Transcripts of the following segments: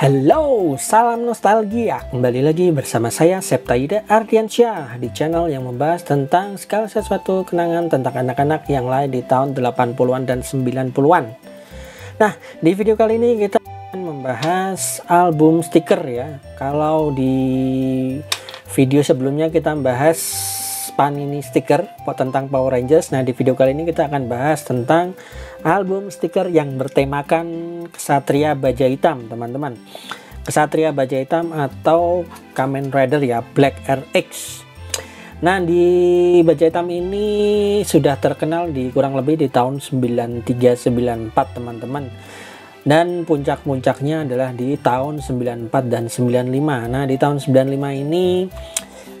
Halo, salam nostalgia. Kembali lagi bersama saya Septaida Ardiansyah di channel yang membahas tentang segala sesuatu kenangan tentang anak-anak yang lain di tahun 80-an dan 90-an. Nah, di video kali ini kita akan membahas album stiker ya. Kalau di video sebelumnya kita membahas Panini stiker tentang Power Rangers. Nah, di video kali ini kita akan bahas tentang album stiker yang bertemakan Kesatria Baja Hitam, teman-teman. Kesatria Baja Hitam atau Kamen Rider ya, Black RX. Nah, di Baja Hitam ini sudah terkenal di kurang lebih di tahun 9394, teman-teman. Dan puncak-puncaknya adalah di tahun 94 dan 95. Nah, di tahun 95 ini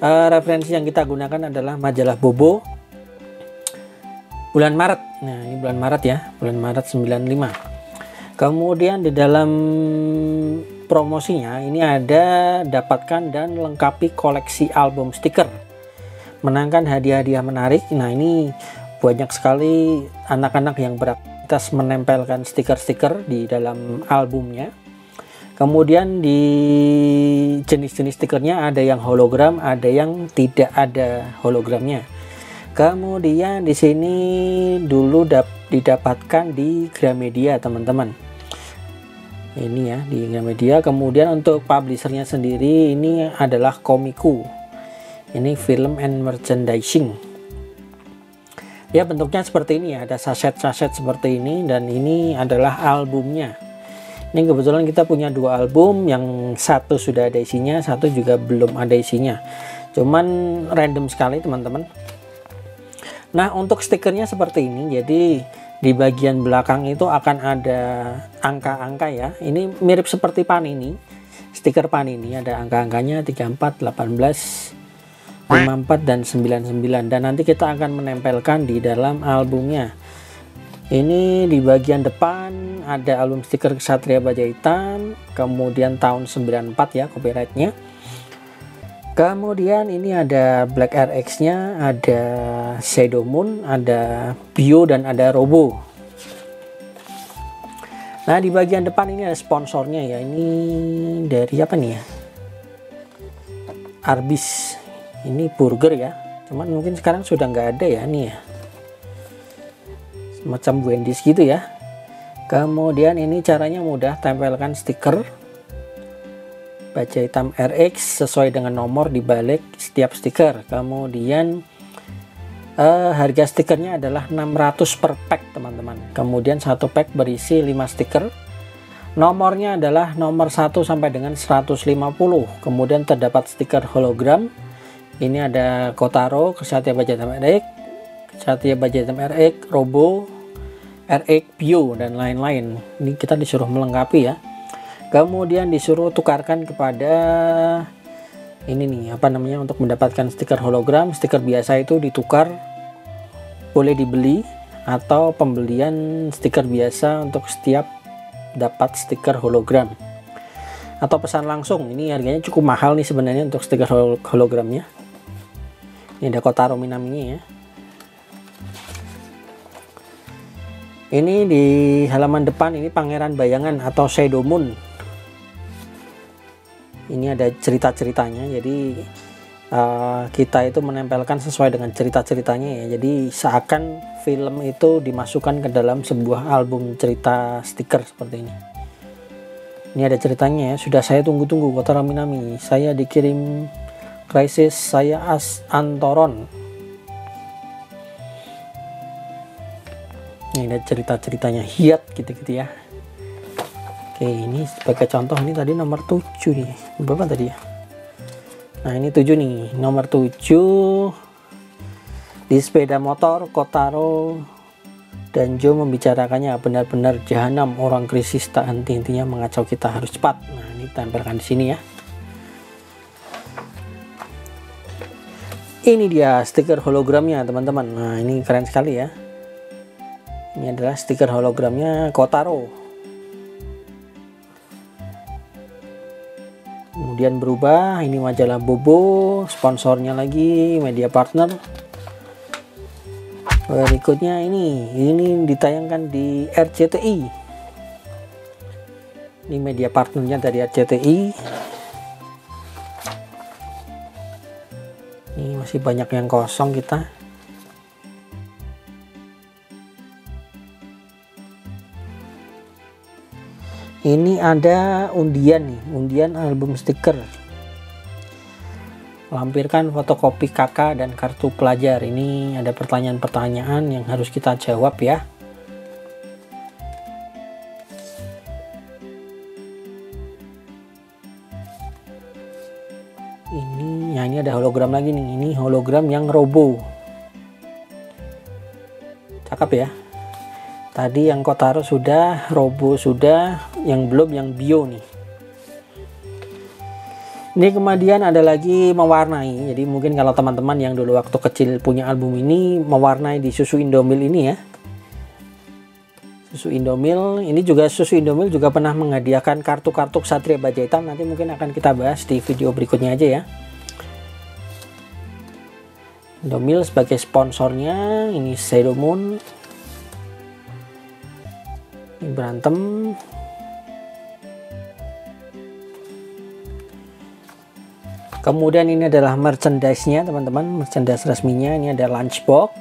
uh, referensi yang kita gunakan adalah majalah Bobo. Bulan Maret. Nah ini bulan Maret ya. Bulan Maret 95 kemudian di dalam promosinya ini ada dapatkan dan lengkapi koleksi album stiker. Menangkan hadiah-hadiah menarik. Nah ini banyak sekali anak-anak yang beraktivitas menempelkan stiker-stiker di dalam albumnya Kemudian di jenis-jenis stikernya ada yang hologram, ada yang tidak ada hologramnya. Kemudian di sini dulu dap didapatkan di Gramedia, teman-teman. Ini ya di Gramedia. Kemudian untuk publishernya sendiri ini adalah Komiku. Ini film and merchandising. Ya bentuknya seperti ini ya, ada saset-saset seperti ini dan ini adalah albumnya ini kebetulan kita punya dua album yang satu sudah ada isinya satu juga belum ada isinya. Cuman random sekali teman-teman. Nah untuk stikernya seperti ini jadi di bagian belakang itu akan ada angka-angka ya. Ini mirip seperti pan ini stiker pan ini ada angka-angkanya 34 18 54 dan 99 dan nanti kita akan menempelkan di dalam albumnya. Ini di bagian depan ada album stiker Kesatria Baja Hitam kemudian tahun 94 ya copyrightnya. Kemudian ini ada Black RX nya ada Shadow Moon ada Bio dan ada Robo. Nah di bagian depan ini ada sponsornya ya. Ini dari apa nih ya? Arbis. Ini burger ya. Cuman mungkin sekarang sudah nggak ada ya nih ya. Macam Wendy's gitu ya kemudian ini caranya mudah tempelkan stiker. Baja hitam RX sesuai dengan nomor di balik setiap stiker. Kemudian eh, harga stikernya adalah 600 per pack teman-teman. Kemudian satu pack berisi 5 stiker. Nomornya adalah nomor 1 sampai dengan 150 kemudian terdapat stiker hologram. Ini ada Kotaro Kesatria Baja Hitam RX Satya Bajatam RX, Robo, RX Bio dan lain-lain. Ini kita disuruh melengkapi ya. Kemudian disuruh tukarkan kepada ini nih apa namanya untuk mendapatkan stiker hologram. Stiker biasa itu ditukar boleh dibeli atau pembelian stiker biasa untuk setiap dapat stiker hologram atau pesan langsung ini harganya cukup mahal nih sebenarnya untuk stiker hologramnya ini ada Kotaro Minaminya ya ini di halaman depan ini pangeran bayangan atau shadow moon. Ini ada cerita-ceritanya jadi uh, kita itu menempelkan sesuai dengan cerita-ceritanya ya. Jadi seakan film itu dimasukkan ke dalam sebuah album cerita stiker seperti ini. Ini ada ceritanya ya sudah saya tunggu-tunggu kota Raminami. Saya dikirim krisis saya as Antoron ini ada cerita-ceritanya hiat gitu-gitu ya. Oke ini sebagai contoh ini tadi nomor 7 nih. Berapa tadi ya? Nah ini 7 nih. Nomor 7 di sepeda motor Kotaro dan Joe membicarakannya benar-benar jahanam orang krisis tak henti-hentinya mengacau kita harus cepat. Nah ini tempelkan di sini ya. Ini dia stiker hologramnya teman-teman. Nah ini keren sekali ya ini adalah stiker hologramnya Kotaro. Kemudian berubah ini majalah Bobo sponsornya lagi media partner. Berikutnya ini ini ditayangkan di RCTI ini media partnernya dari RCTI ini masih banyak yang kosong kita ini ada undian nih undian album stiker. Lampirkan fotokopi kakak dan kartu pelajar. Ini ada pertanyaan-pertanyaan yang harus kita jawab ya. Ini ya ini ada hologram lagi nih. Ini hologram yang robo. Cakep ya tadi yang kotaro sudah robo sudah yang belum yang bio nih ini kemudian ada lagi mewarnai. Jadi mungkin kalau teman-teman yang dulu waktu kecil punya album ini mewarnai di susu Indomil ini ya. Susu Indomil, ini juga susu Indomil juga pernah menghadiahkan kartu-kartu Satria Baja Hitam. Nanti mungkin akan kita bahas di video berikutnya aja ya. Indomil sebagai sponsornya, ini Shadow Moon. Berantem. Kemudian ini adalah merchandise-nya teman-teman. Merchandise resminya. Ini ada lunchbox.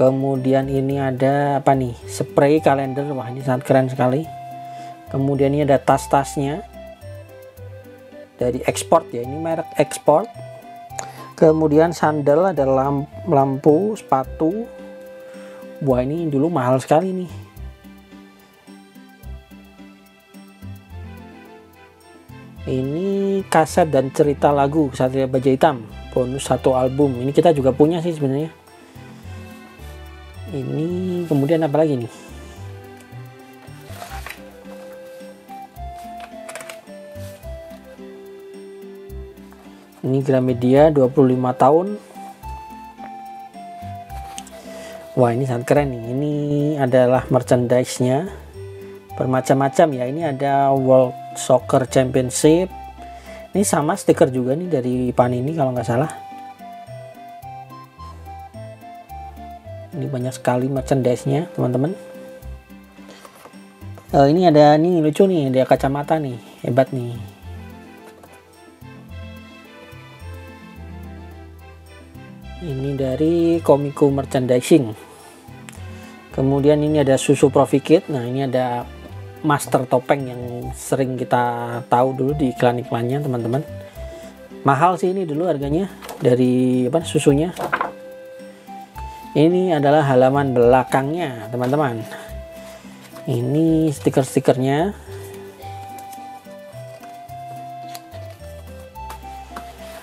Kemudian ini ada apa nih spray kalender wah ini sangat keren sekali. Kemudian ini ada tas-tasnya. Dari export ya. Ini merek export. Kemudian sandal ada lampu sepatu. Wah ini dulu mahal sekali nih ini kaset dan cerita lagu Satria Baja Hitam bonus satu album. Ini kita juga punya sih sebenarnya. Ini kemudian apa lagi nih? Ini Gramedia 25 tahun. Wah ini sangat keren nih. Ini adalah merchandise nya bermacam-macam ya. Ini ada World Soccer Championship. Ini sama stiker juga nih dari Panini kalau nggak salah. Ini banyak sekali merchandise nya teman-teman. Uh, ini ada nih lucu nih ada kacamata nih hebat nih. Ini dari Komiko Merchandising. Kemudian ini ada susu Profikit nah ini ada master topeng yang sering kita tahu dulu di iklan-iklannya teman-teman. Mahal sih ini dulu harganya dari apa susunya. Ini adalah halaman belakangnya teman-teman. Ini stiker-stikernya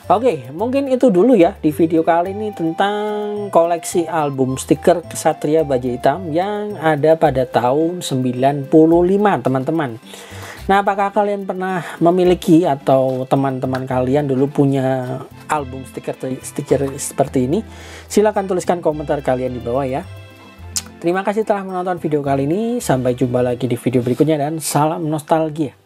Oke, mungkin itu dulu ya di video kali ini tentang koleksi album stiker Kesatria Baja Hitam yang ada pada tahun 95 teman-teman. Nah, apakah kalian pernah memiliki atau teman-teman kalian dulu punya album stiker stiker seperti ini? Silahkan tuliskan komentar kalian di bawah ya. Terima kasih telah menonton video kali ini. Sampai jumpa lagi di video berikutnya dan salam nostalgia.